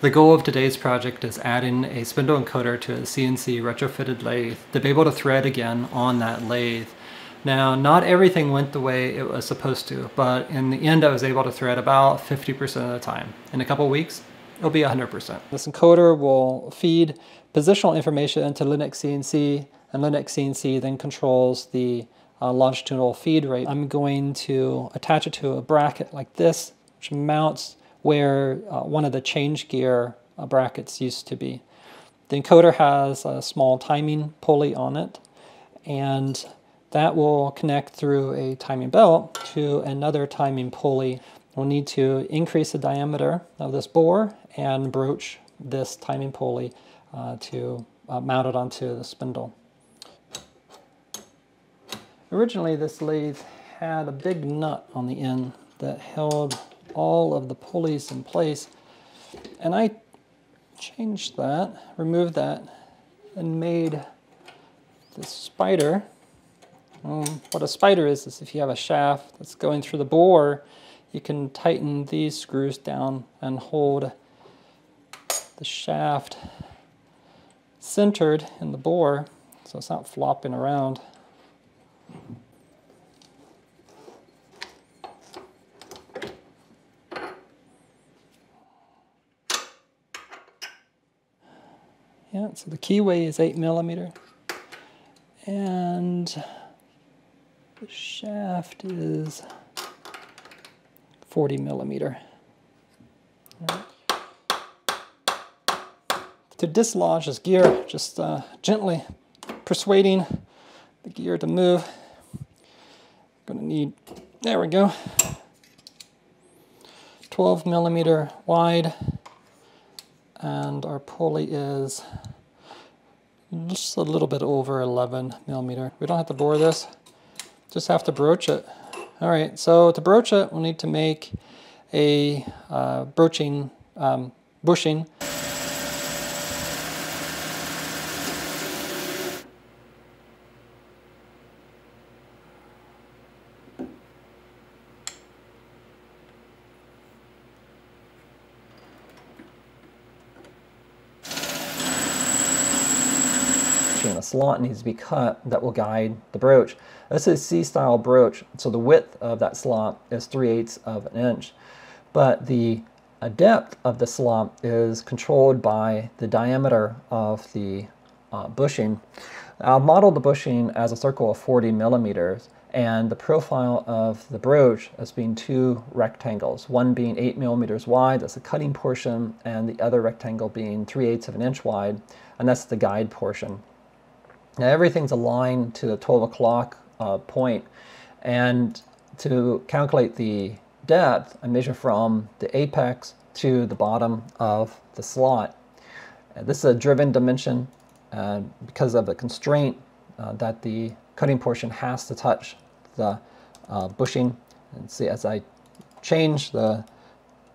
The goal of today's project is adding a spindle encoder to a CNC retrofitted lathe to be able to thread again on that lathe. Now, not everything went the way it was supposed to, but in the end I was able to thread about 50% of the time. In a couple weeks, it'll be 100%. This encoder will feed positional information into Linux CNC, and Linux CNC then controls the uh, longitudinal feed rate. I'm going to attach it to a bracket like this, which mounts where uh, one of the change gear uh, brackets used to be. The encoder has a small timing pulley on it, and that will connect through a timing belt to another timing pulley. We'll need to increase the diameter of this bore and broach this timing pulley uh, to uh, mount it onto the spindle. Originally this lathe had a big nut on the end that held all of the pulleys in place and I changed that, removed that, and made the spider. Um, what a spider is, is if you have a shaft that's going through the bore, you can tighten these screws down and hold the shaft centered in the bore so it's not flopping around. Yeah, so the keyway is 8 millimeter, and the shaft is 40 millimeter. Right. To dislodge this gear, just uh, gently persuading the gear to move. Gonna need, there we go, 12 millimeter wide and our pulley is just a little bit over 11 millimeter. We don't have to bore this, just have to broach it. All right, so to broach it, we'll need to make a uh, broaching um, bushing slot needs to be cut that will guide the broach. This is C-style broach, so the width of that slot is 3 eighths of an inch, but the depth of the slot is controlled by the diameter of the uh, bushing. I've modeled the bushing as a circle of 40 millimeters, and the profile of the broach as being two rectangles, one being 8 millimeters wide, that's the cutting portion, and the other rectangle being 3 eighths of an inch wide, and that's the guide portion. Now everything's aligned to the 12 o'clock uh, point, and to calculate the depth, I measure from the apex to the bottom of the slot. And this is a driven dimension uh, because of the constraint uh, that the cutting portion has to touch the uh, bushing. And see, as I change the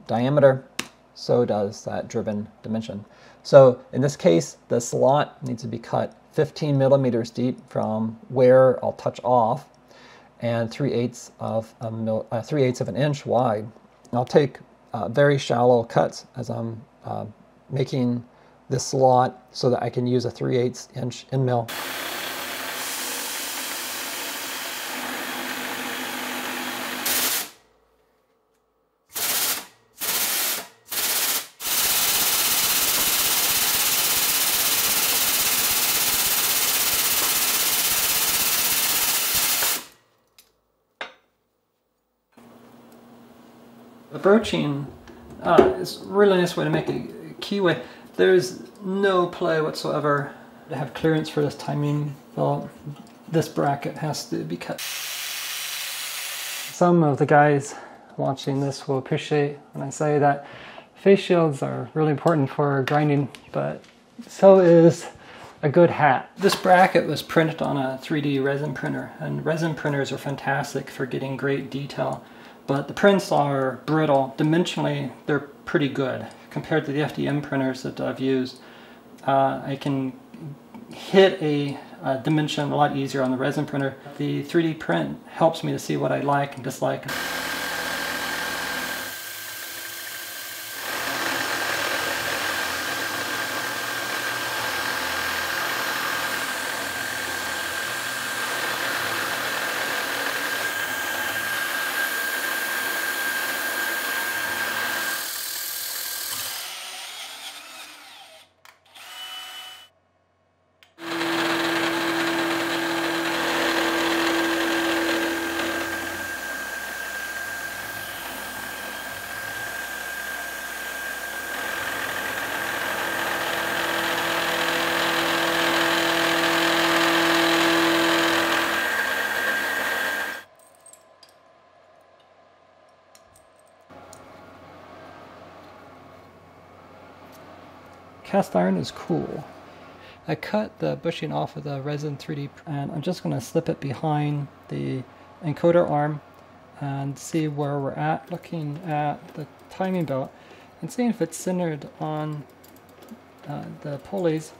diameter, so does that driven dimension. So in this case, the slot needs to be cut 15 millimeters deep from where I'll touch off and 3 eighths of, a mil, uh, 3 eighths of an inch wide. I'll take uh, very shallow cuts as I'm uh, making this slot so that I can use a 3 eighths inch end mill. The broaching uh, is a really nice way to make a keyway. There's no play whatsoever to have clearance for this timing Well, This bracket has to be cut. Some of the guys watching this will appreciate when I say that face shields are really important for grinding, but so is a good hat. This bracket was printed on a 3D resin printer, and resin printers are fantastic for getting great detail but the prints are brittle. Dimensionally, they're pretty good compared to the FDM printers that I've used. Uh, I can hit a, a, dimension a lot easier on the resin printer. The 3D print helps me to see what I like and dislike. Cast iron is cool. I cut the bushing off of the resin 3D and I'm just going to slip it behind the encoder arm and see where we're at looking at the timing belt and seeing if it's centered on uh, the pulleys.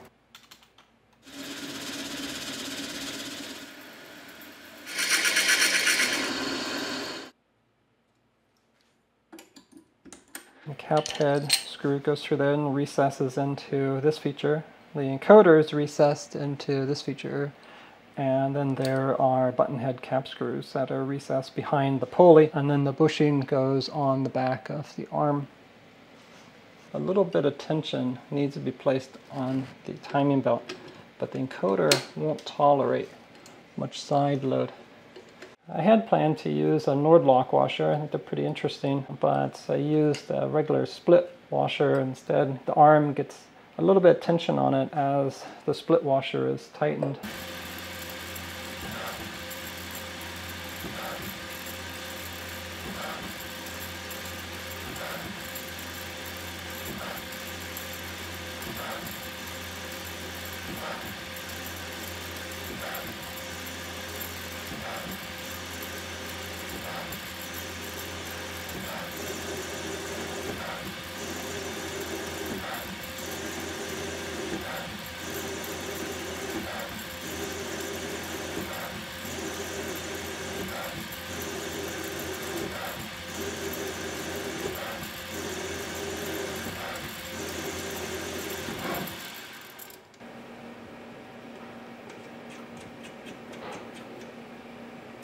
The cap head screw goes through there and recesses into this feature. The encoder is recessed into this feature and then there are button head cap screws that are recessed behind the pulley and then the bushing goes on the back of the arm. A little bit of tension needs to be placed on the timing belt but the encoder won't tolerate much side load. I had planned to use a Nordlock washer, I think they're pretty interesting, but I used a regular split washer instead. The arm gets a little bit of tension on it as the split washer is tightened.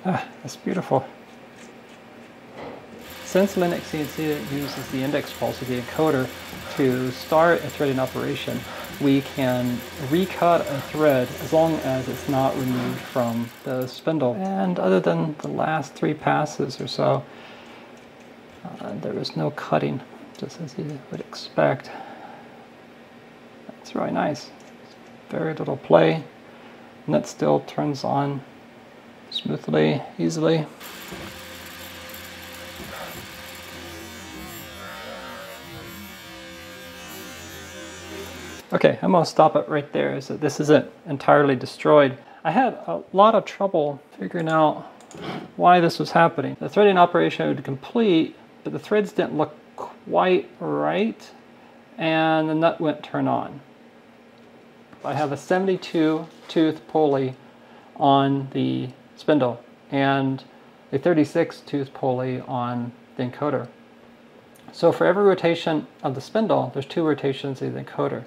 Ah, that's beautiful. Since Linux CNC uses the index pulse of the encoder to start a threading operation, we can recut a thread as long as it's not removed from the spindle. And other than the last three passes or so, uh, there is no cutting, just as you would expect. That's really nice. Very little play, and that still turns on smoothly, easily. Okay, I'm to stop it right there so this isn't entirely destroyed. I had a lot of trouble figuring out why this was happening. The threading operation would complete, but the threads didn't look quite right, and the nut wouldn't turn on. I have a 72 tooth pulley on the spindle and a 36 tooth pulley on the encoder. So for every rotation of the spindle, there's two rotations of the encoder.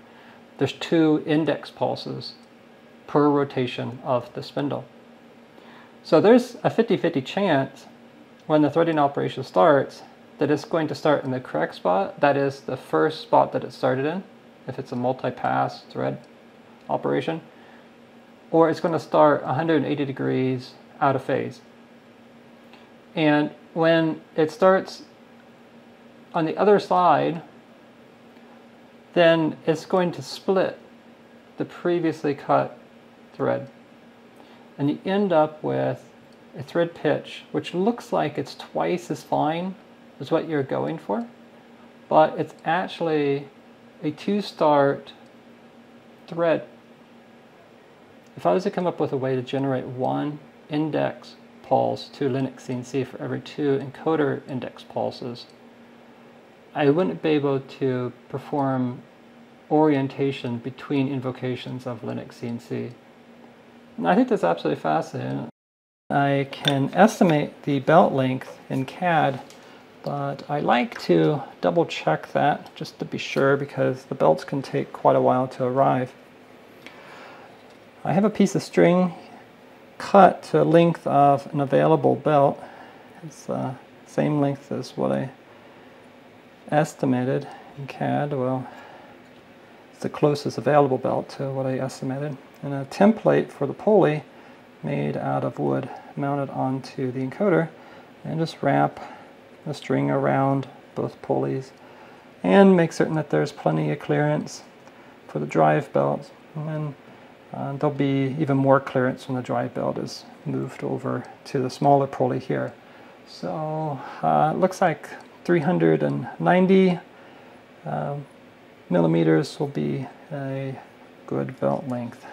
There's two index pulses per rotation of the spindle. So there's a 50-50 chance when the threading operation starts that it's going to start in the correct spot, that is the first spot that it started in, if it's a multi-pass thread operation, or it's going to start 180 degrees out of phase. And when it starts on the other side, then it's going to split the previously cut thread. And you end up with a thread pitch, which looks like it's twice as fine as what you're going for, but it's actually a two start thread. If I was to come up with a way to generate one index pulse to Linux CNC for every two encoder index pulses, I wouldn't be able to perform orientation between invocations of Linux CNC. And I think that's absolutely fascinating. I can estimate the belt length in CAD, but I like to double check that just to be sure because the belts can take quite a while to arrive. I have a piece of string cut to a length of an available belt. It's the uh, same length as what I estimated in CAD. Well, it's the closest available belt to what I estimated. And a template for the pulley made out of wood mounted onto the encoder and just wrap the string around both pulleys and make certain that there's plenty of clearance for the drive belt. And then uh, there'll be even more clearance when the drive belt is moved over to the smaller pulley here. So uh, it looks like 390 uh, millimeters will be a good belt length.